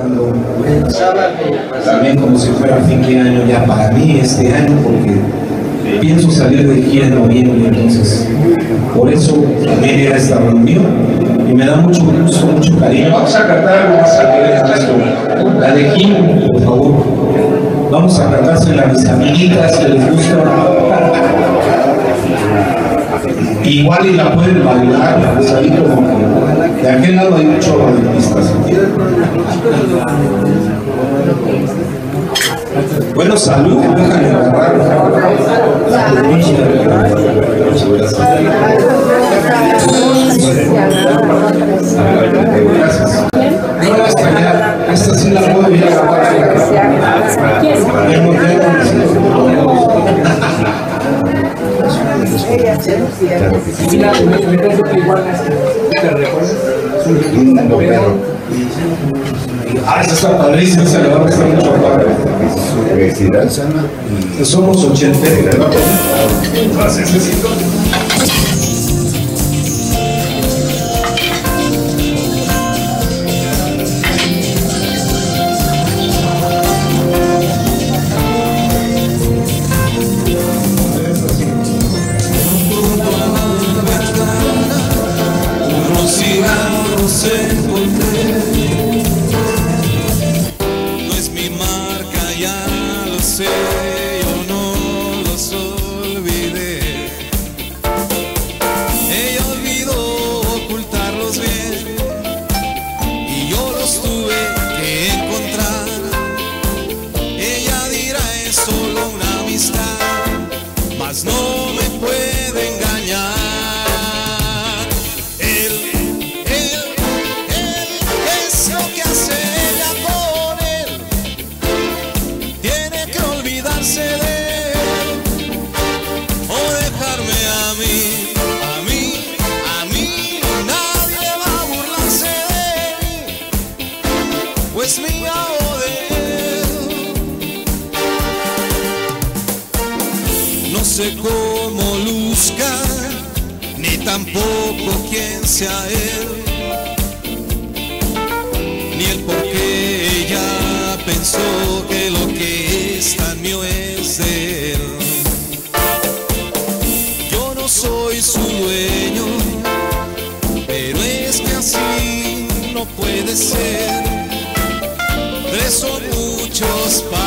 trabajando también como si fuera fin de año ya para mí este año porque pienso salir de gira en noviembre entonces por eso también era esta reunión y me da mucho gusto, mucho cariño. Vamos a cantar esto. La de Kim, por favor. Vamos a cantársela a mis amiguitas si les gusta. Igual y la pueden bailar, pues ahí como que de aquel lado hay de pistas. Bueno, salud, déjame agarrar la. Gracias. No, allá. Esta sí la a. Tengo Ah, eso está padrísimo, se le va a prestar mucho padre. Universidad Sana. Somos 80. Tuve que encontrar. Ella dirá es solo una amistad, mas no me puede engañar. Sé cómo luzca, ni tampoco quién sea él, ni el por qué ella pensó que lo que es tan mío es de él. Yo no soy su dueño, pero es que así no puede ser. Son muchos para